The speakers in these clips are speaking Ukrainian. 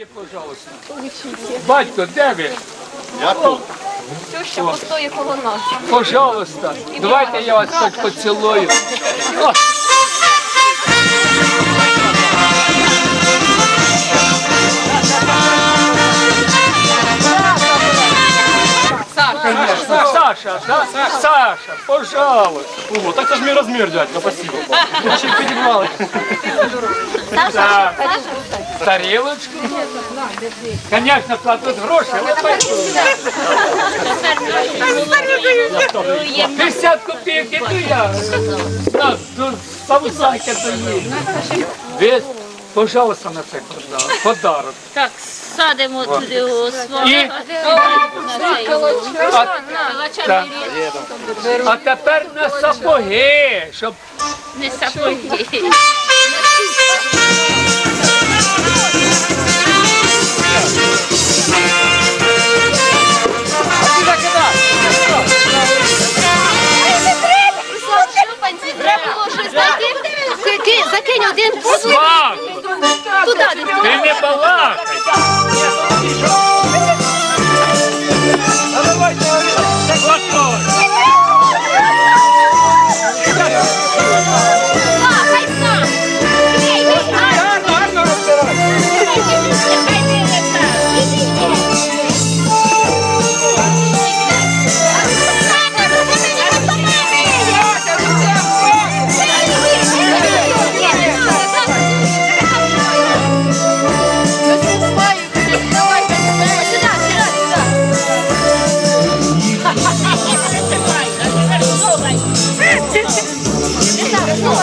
Сядьте, пожалуйста. Батько, де ви? Я тут. Теща постоє коло нас. Пожалуйста. Давайте я вас хоч поцілую. Конечно, Саша, да? Саша, пожалуйста. О, так це ж мій розмір, дядько, спасибо. Ще й підібрали. Так. Тарілочку. Конечно, кладуть гроші, але почули. 50 копійок іду я. На, до Савусайка доїду. Ви, пожалуйста, на це подарок. Так, садимо туди у свого. А тепер на сапоги, щоб Не сапоги. Один Слав, туди. ти не балакай.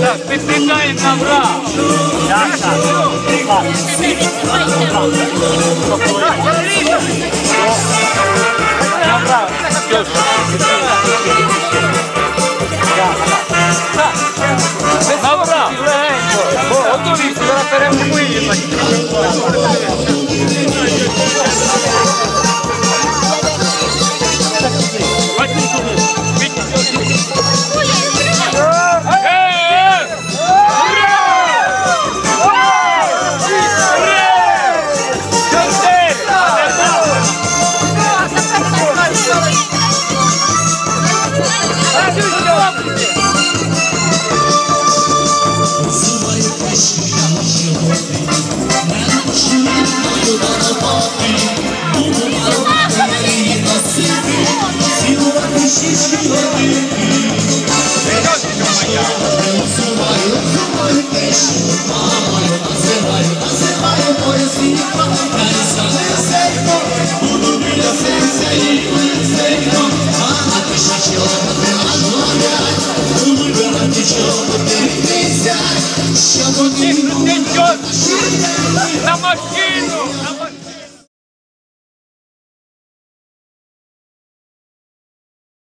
Так, підбігаємо на враг. На враг. Готові, зараз перемогли. you Thank you. На машину!